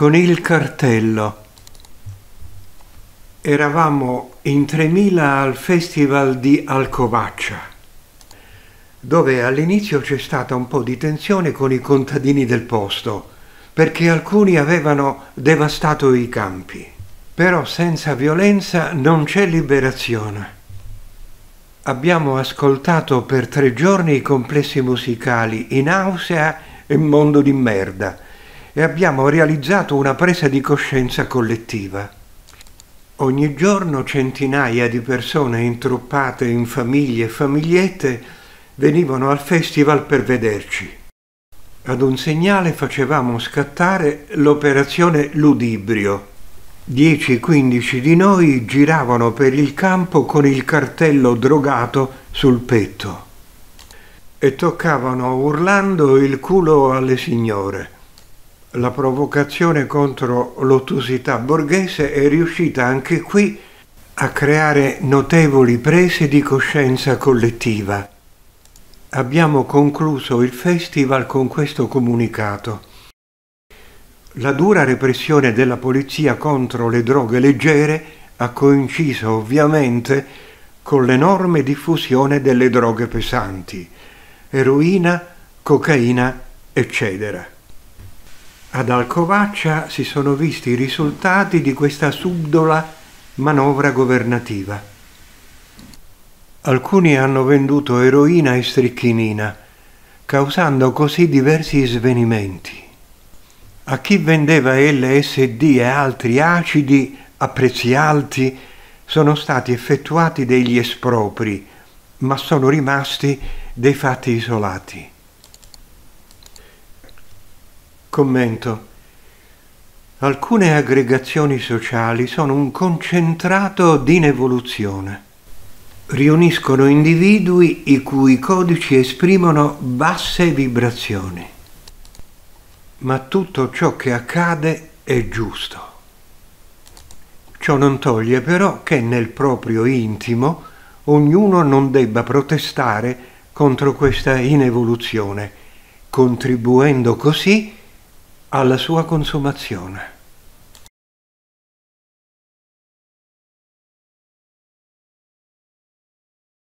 con il cartello. Eravamo in 3000 al festival di Alcovaccia, dove all'inizio c'è stata un po' di tensione con i contadini del posto, perché alcuni avevano devastato i campi. Però senza violenza non c'è liberazione. Abbiamo ascoltato per tre giorni i complessi musicali In Nausea e Mondo di Merda e abbiamo realizzato una presa di coscienza collettiva. Ogni giorno centinaia di persone intruppate in famiglie e famigliette venivano al festival per vederci. Ad un segnale facevamo scattare l'operazione Ludibrio. 10-15 di noi giravano per il campo con il cartello drogato sul petto e toccavano urlando il culo alle signore la provocazione contro l'ottusità borghese è riuscita anche qui a creare notevoli prese di coscienza collettiva. Abbiamo concluso il festival con questo comunicato. La dura repressione della polizia contro le droghe leggere ha coinciso ovviamente con l'enorme diffusione delle droghe pesanti, eroina, cocaina, eccetera. Ad Alcovaccia si sono visti i risultati di questa subdola manovra governativa. Alcuni hanno venduto eroina e stricchinina, causando così diversi svenimenti. A chi vendeva LSD e altri acidi a prezzi alti sono stati effettuati degli espropri, ma sono rimasti dei fatti isolati. Commento. Alcune aggregazioni sociali sono un concentrato d'inevoluzione. Riuniscono individui i cui codici esprimono basse vibrazioni. Ma tutto ciò che accade è giusto. Ciò non toglie però che nel proprio intimo ognuno non debba protestare contro questa inevoluzione, contribuendo così alla sua consumazione.